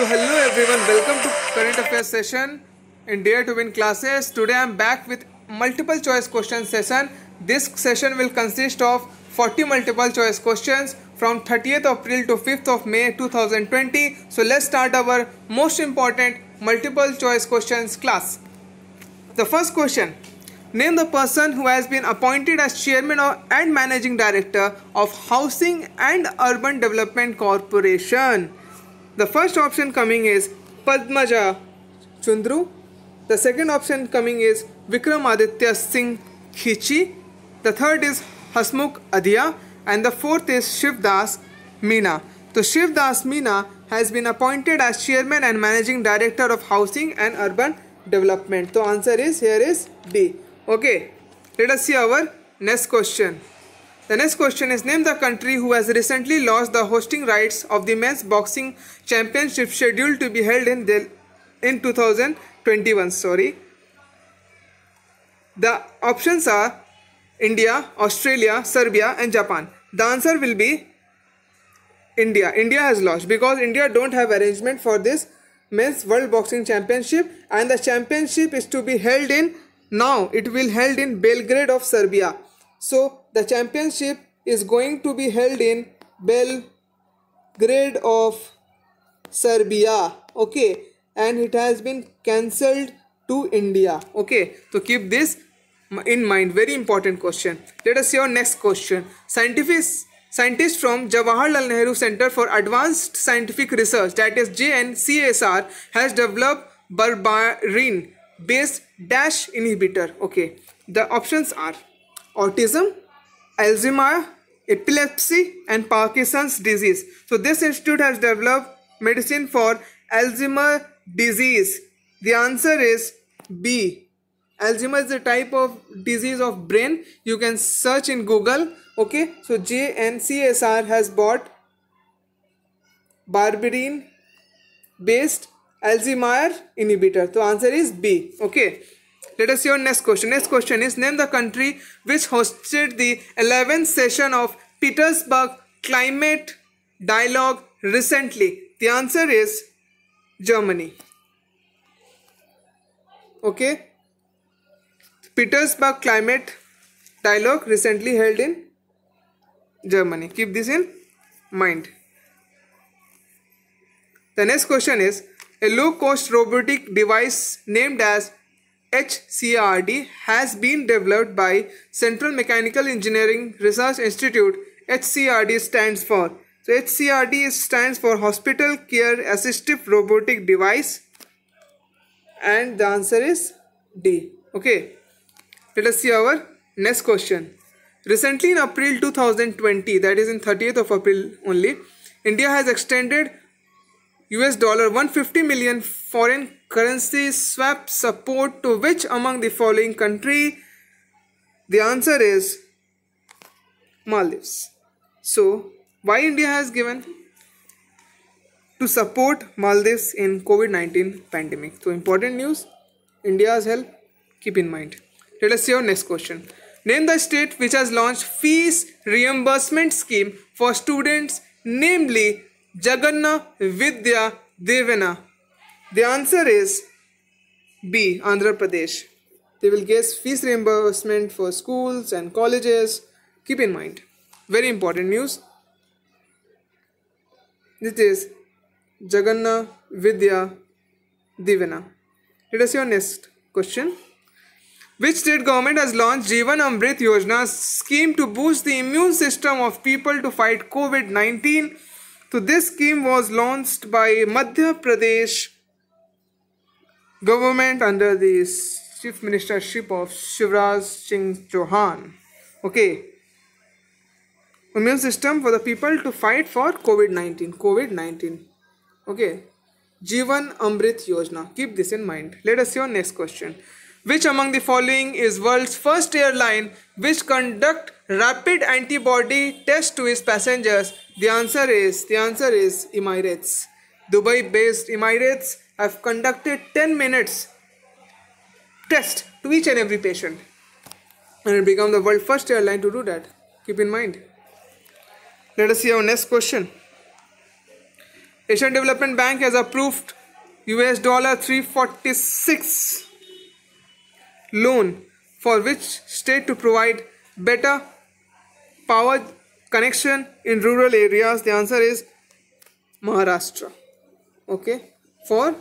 So hello everyone, welcome to current affairs session in Dare to Win classes. Today I am back with multiple choice question session. This session will consist of 40 multiple choice questions from 30th April to 5th of May 2020. So let's start our most important multiple choice questions class. The first question Name the person who has been appointed as chairman and managing director of Housing and Urban Development Corporation. The first option coming is Padmaja Chundru. The second option coming is Vikramaditya Singh Khichi. The third is Hasmukh Adhia. And the fourth is Shivdas Meena. So Shivdas Meena has been appointed as chairman and managing director of Housing and Urban Development. So answer is here is D. Okay, let us see our next question. The next question is Name the country who has recently lost the hosting rights of the men's boxing championship scheduled to be held in Del- in 2021. Sorry. The options are India, Australia, Serbia, and Japan. The answer will be India. India has lost because India don't have arrangement for this men's world boxing championship and the championship is to be held in now it will held in Belgrade of Serbia so the championship is going to be held in Belgrade of Serbia. Okay, and it has been cancelled to India. Okay, so keep this in mind. Very important question. Let us see our next question. Scientists scientists from Jawaharlal Nehru Center for Advanced Scientific Research, that is JNCSR, has developed berberine based dash inhibitor. Okay, the options are autism, Alzheimer, epilepsy, and Parkinson's disease. So this institute has developed medicine for Alzheimer disease. The answer is B. Alzheimer is a type of disease of brain. You can search in Google. Okay, so JNCSR has bought berberine based Alzheimer inhibitor. So answer is B. Okay. Let us see our next question. Next question is name the country which hosted the 11th session of Petersburg Climate Dialogue recently. The answer is Germany. Okay. Petersburg Climate Dialogue recently held in Germany. Keep this in mind. The next question is a low cost robotic device named as HCRD has been developed by Central Mechanical Engineering Research Institute. HCRD stands for so HCRD stands for Hospital Care Assistive Robotic Device and the answer is D. Okay. Let us see our next question. Recently in April 2020 that is in 30th of April only India has extended US dollar 150 million foreign currency swap support to which among the following country? The answer is Maldives. So, why India has given to support Maldives in COVID-19 pandemic? So, important news. India's help. Keep in mind. Let us see our next question. Name the state which has launched fees reimbursement scheme for students, namely Jagannath Vidya Deevena. The answer is B. Andhra Pradesh. They will get fees reimbursement for schools and colleges. Keep in mind. Very important news. This is Jagannath Vidya Deevena. Let us see our next question. Which state government has launched Jeevan Amrit Yojana scheme to boost the immune system of people to fight COVID-19? So this scheme was launched by Madhya Pradesh government under the chief ministership of Shivraj Singh Chauhan. Okay. Immune system for the people to fight for COVID-19. COVID-19. Okay. Jeevan Amrit Yojana. Keep this in mind. Let us see our next question. Which among the following is world's first airline which conduct rapid antibody test to its passengers? The answer is the answer is Emirates. Dubai based Emirates have conducted 10 minutes test to each and every patient and it became the world first airline to do that. Keep in mind. Let us see our next question. Asian Development Bank has approved US dollar 346 loan for which state to provide better power connection in rural areas the answer is Maharashtra okay. For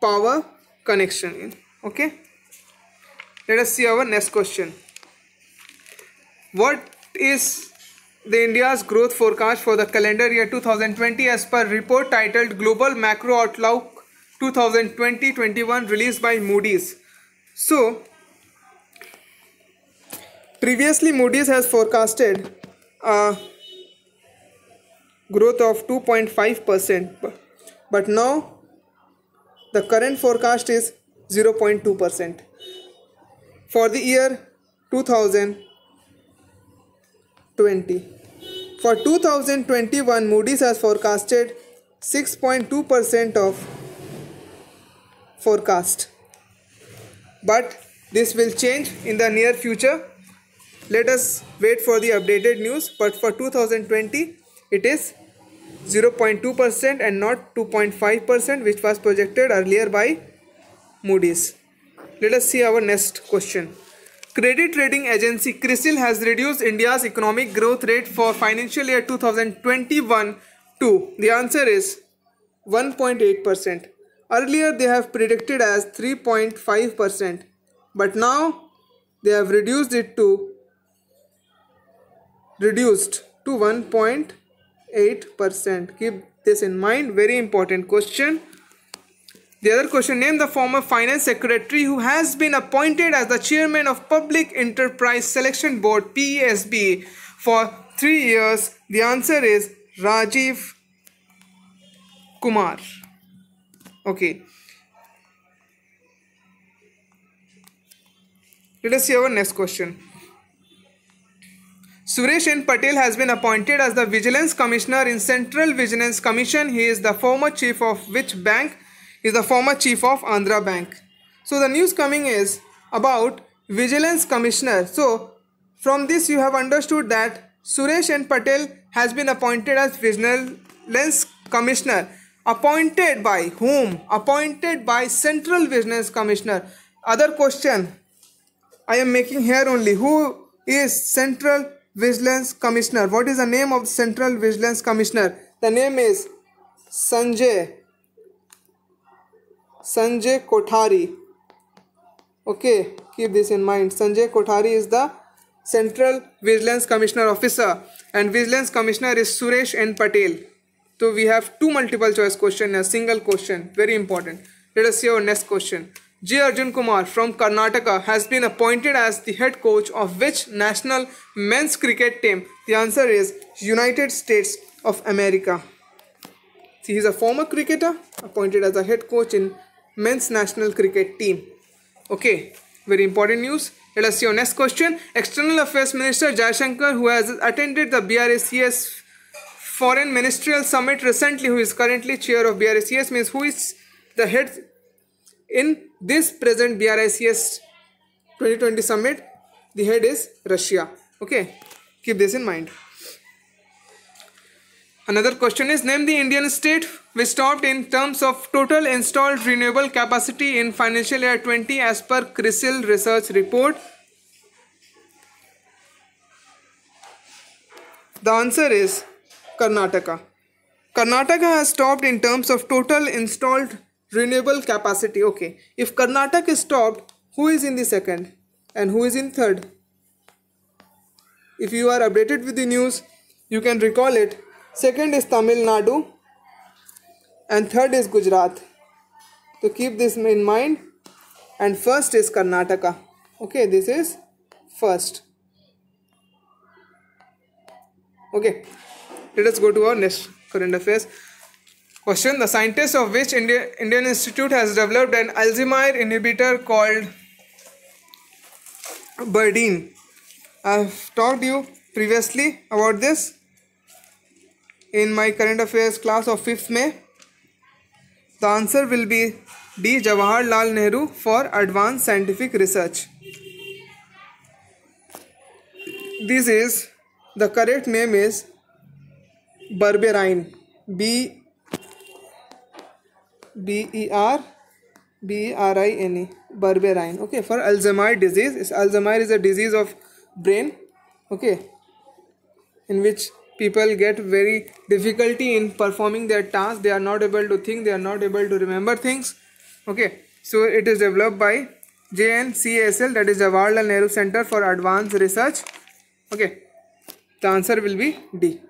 power connection. Okay. Let us see our next question. What is the India's growth forecast for the calendar year 2020 as per report titled Global Macro Outlook 2020-21 released by Moody's. So, previously Moody's has forecasted a growth of 2.5% but now the current forecast is 0.2% for the year 2020 for 2021, Moody's has forecasted 6.2% of forecast. But this will change in the near future. Let us wait for the updated news. But for 2020, it is 0.2% and not 2.5% which was projected earlier by Moody's. Let us see our next question. Credit rating agency CRISIL has reduced India's economic growth rate for financial year 2021 to the answer is 1.8%. Earlier they have predicted as 3.5% but now they have reduced it to reduced to 1.8%. Keep this in mind very important question. The other question Name the former finance secretary who has been appointed as the chairman of Public Enterprise Selection Board PESB for three years. The answer is Rajiv Kumar. Okay. Let us see our next question. Suresh N. Patel has been appointed as the Vigilance Commissioner in Central Vigilance Commission. He is the former chief of which bank? He is the former chief of Andhra Bank. So the news coming is about Vigilance Commissioner. So from this you have understood that Suresh N. Patel has been appointed as Vigilance Commissioner. Appointed by whom? Appointed by Central Vigilance Commissioner. Other question I am making here only. Who is Central Vigilance Commissioner? What is the name of Central Vigilance Commissioner? The name is Sanjay Sanjay Kothari. Okay, keep this in mind. Sanjay Kothari is the Central Vigilance Commissioner Officer and Vigilance Commissioner is Suresh N. Patel. So we have two multiple choice question a single question. Very important. Let us see our next question. J. Arjun Kumar from Karnataka has been appointed as the head coach of which national men's cricket team? The answer is United States of America. See, he is a former cricketer appointed as a head coach in men's national cricket team. Okay, very important news. Let us see our next question. External Affairs Minister Jaishankar, who has attended the BRICS Foreign Ministerial Summit recently, who is currently chair of BRICS, means who is the head in this present BRICS 2020 summit. The head is Russia. Okay, keep this in mind. Another question is name the Indian state which topped in terms of total installed renewable capacity in financial year 20 as per CRISIL research report. The answer is Karnataka. Karnataka has topped in terms of total installed renewable capacity. Okay, if Karnataka is topped, who is in the second? And who is in third? If you are updated with the news, you can recall it. Second is Tamil Nadu and third is Gujarat. To keep this in mind. And first is Karnataka. Okay this is first. Okay let us go to our next current affairs question the scientist of which India, Indian Institute has developed an Alzheimer inhibitor called Berdine I have talked to you previously about this in my current affairs class of 5th May? The answer will be D. Jawaharlal Nehru for advanced scientific research. This is the correct name is berberine. B B E R B E R I N E berberine okay for Alzheimer disease Alzheimer is a disease of brain okay in which people get very difficulty in performing their task. They are not able to think they are not able to remember things okay. So it is developed by JNCASL that is Jawaharlal Nehru Center for Advanced Research okay. The answer will be D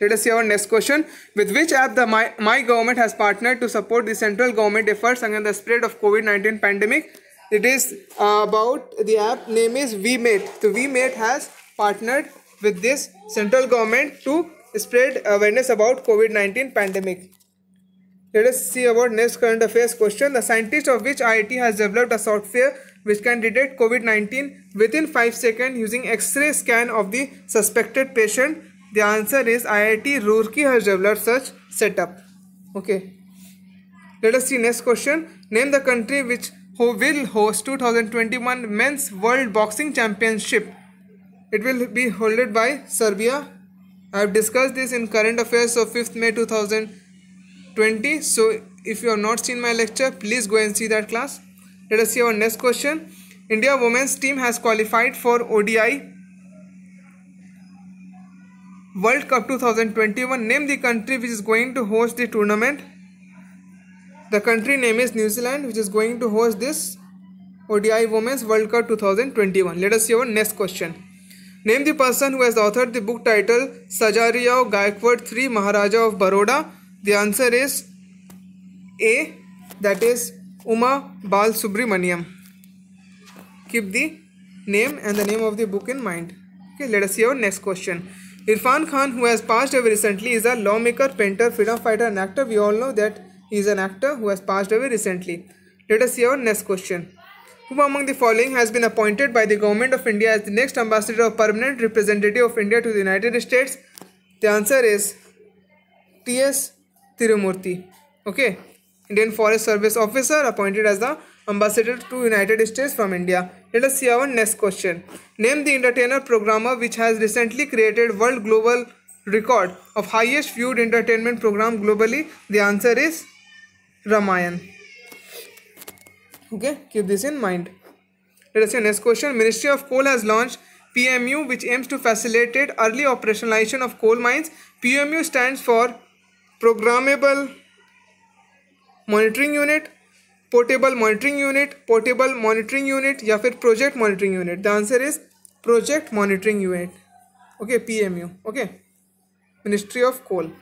let us see our next question. With which app the My, My Government has partnered to support the central government efforts against the spread of COVID-19 pandemic? It is uh, about the app name is VMate. So VMate has partnered with this central government to spread awareness about COVID-19 pandemic. Let us see about next current affairs question. The scientist of which IIT has developed a software which can detect COVID-19 within 5 seconds using X-ray scan of the suspected patient the answer is IIT Roorkee has developed such setup. Okay. Let us see next question. Name the country which will host 2021 Men's World Boxing Championship. It will be held by Serbia. I have discussed this in current affairs of 5th May 2020. So if you have not seen my lecture, please go and see that class. Let us see our next question. India women's team has qualified for ODI World Cup 2021. Name the country which is going to host the tournament. The country name is New Zealand, which is going to host this ODI Women's World Cup 2021. Let us see our next question. Name the person who has authored the book titled Sayajirao Gaikwad 3 Maharaja of Baroda. The answer is A. That is Uma Bal Subramaniam. Keep the name and the name of the book in mind. Okay, let us see our next question. Irfan Khan, who has passed away recently, is a lawmaker, painter, freedom fighter, and actor. We all know that he is an actor who has passed away recently. Let us see our next question. Who among the following has been appointed by the Government of India as the next ambassador or permanent representative of India to the United States? The answer is T.S. Tirumurti. Okay. Indian Forest Service officer appointed as the ambassador to United States from India. Let us see our next question. Name the entertainer programmer which has recently created world global record of highest viewed entertainment program globally. The answer is Ramayan. Okay, keep this in mind. Let us see next question. Ministry of Coal has launched PMU which aims to facilitate early operationalization of coal mines. PMU stands for Programmable Monitoring Unit portable monitoring unit portable monitoring unit या फिर project monitoring unit the answer is project monitoring unit okay P okay ministry of coal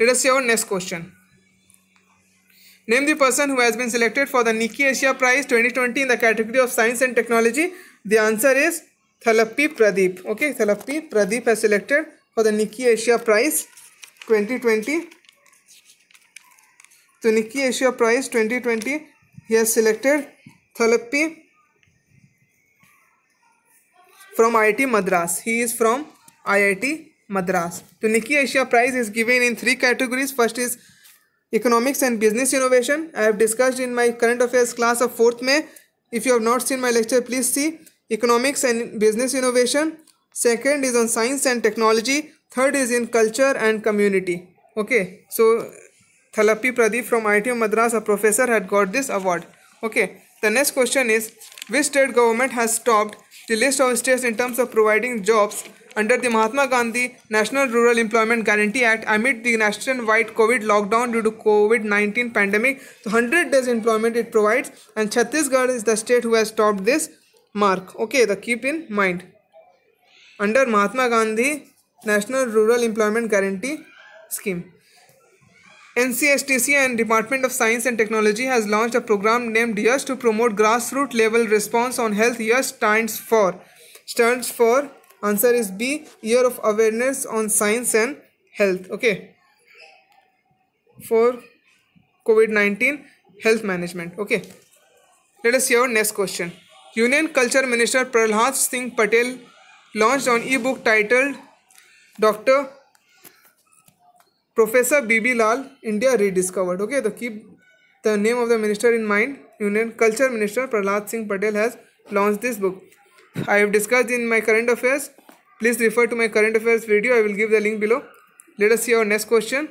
let us see next question name the person who has been selected for the Nikkei Asia prize 2020 in the category of science and technology the answer is Thalappil Pradeep okay Thalappil Pradeep has selected for the Nikkei Asia prize 2020 तो Nikkei Asia prize 2020 he has selected Thalappi from IIT Madras. He is from IIT Madras. The Nikki Asia Prize is given in three categories. First is Economics and Business Innovation. I have discussed in my current affairs class of 4th May. If you have not seen my lecture, please see Economics and Business Innovation. Second is on Science and Technology. Third is in Culture and Community. Okay, so Thalappi Pradeep from IIT Madras, a professor, had got this award. Okay, the next question is which state government has stopped the list of states in terms of providing jobs under the Mahatma Gandhi National Rural Employment Guarantee Act amid the nationwide COVID lockdown due to COVID-19 pandemic. So 100 days employment it provides and Chhattisgarh is the state who has stopped this mark. Okay, the keep in mind. Under Mahatma Gandhi National Rural Employment Guarantee Scheme. NCSTC and Department of Science and Technology has launched a program named YES to promote grassroots level response on health. YES stands for stands for answer is B year of awareness on science and health. Okay. For COVID-19 health management. Okay. Let us our next question. Union Culture Minister Prahlad Singh Patel launched an e-book titled Dr. Professor B.B. Lal, India Rediscovered. Okay, so keep the name of the minister in mind. Union Culture Minister Prahlad Singh Patel has launched this book. I have discussed in my current affairs. Please refer to my current affairs video. I will give the link below. Let us see our next question.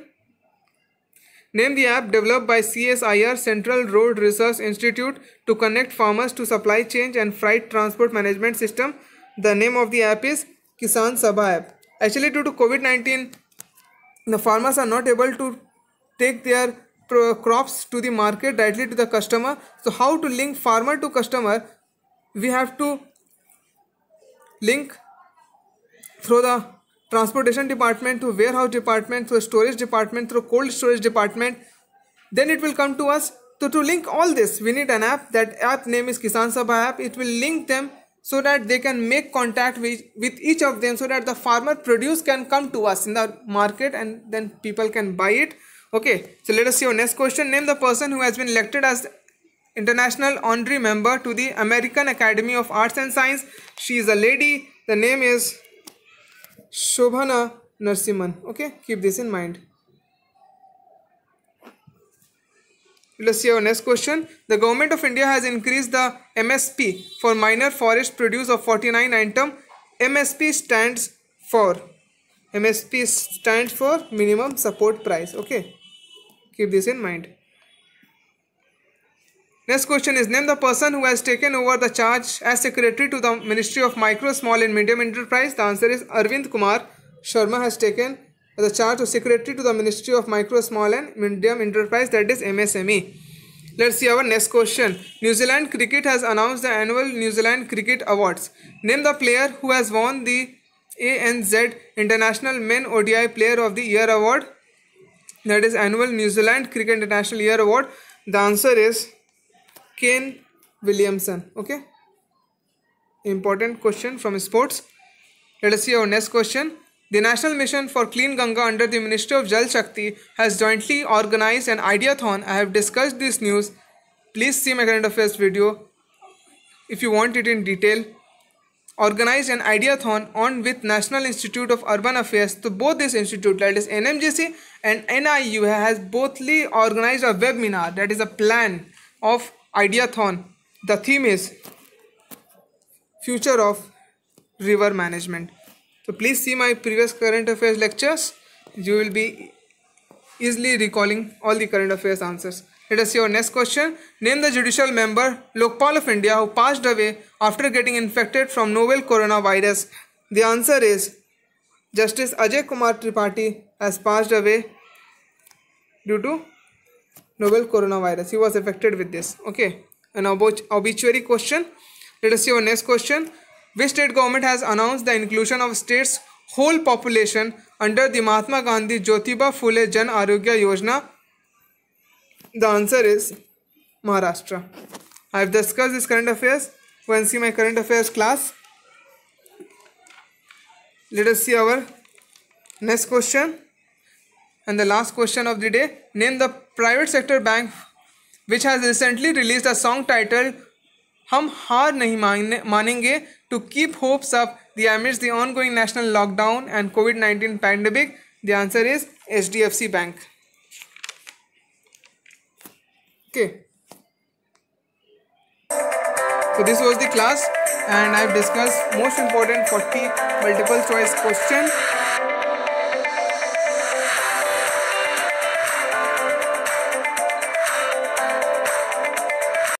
Name the app developed by CSIR Central Road Research Institute to connect farmers to supply chain and freight transport management system. The name of the app is Kisan Sabha app. Actually, due to COVID 19, the farmers are not able to take their crops to the market directly to the customer. So, how to link farmer to customer? We have to link through the transportation department to warehouse department through storage department through cold storage department then it will come to us so to link all this we need an app that app name is kisan sabha app it will link them so that they can make contact with, with each of them so that the farmer produce can come to us in the market and then people can buy it okay so let us see our next question name the person who has been elected as international honorary member to the american academy of arts and science she is a lady the name is Shobhana Narasimhan. Okay, keep this in mind. Let's see our next question. The government of India has increased the MSP for minor forest produce of 49 item. MSP stands for MSP stands for minimum support price. Okay, keep this in mind. Next question is name the person who has taken over the charge as secretary to the Ministry of Micro, Small and Medium Enterprise. The answer is Arvind Kumar Sharma has taken the charge of secretary to the Ministry of Micro, Small and Medium Enterprise that is MSME. Let's see our next question. New Zealand Cricket has announced the annual New Zealand Cricket Awards. Name the player who has won the ANZ International Men ODI Player of the Year Award. That is annual New Zealand Cricket International Year Award. The answer is Kane Williamson. Okay. Important question from sports. Let us see our next question. The National Mission for Clean Ganga under the Ministry of Jal Shakti has jointly organized an ideathon. I have discussed this news. Please see my current affairs video if you want it in detail. Organized an ideathon on with National Institute of Urban Affairs. So both this institute, that is NMJC and NIU, has bothly organized a webinar that is a plan of Ideathon. The theme is Future of River Management. So please see my previous current affairs lectures. You will be easily recalling all the current affairs answers. Let us see our next question. Name the judicial member Lokpal of India who passed away after getting infected from novel coronavirus. The answer is Justice Ajay Kumar Tripathi has passed away due to novel coronavirus. He was affected with this. Okay. An obituary question. Let us see our next question. Which state government has announced the inclusion of state's whole population under the Mahatma Gandhi Jyotiba Phule Jan Arogya Yojana? The answer is Maharashtra. I have discussed this current affairs. Go and see my current affairs class. Let us see our next question. And the last question of the day Name the private sector bank which has recently released a song titled Hum Har Nahi Manenge to keep hopes up the amidst the ongoing national lockdown and COVID 19 pandemic. The answer is HDFC Bank. Okay. So this was the class and I have discussed most important 40 multiple choice question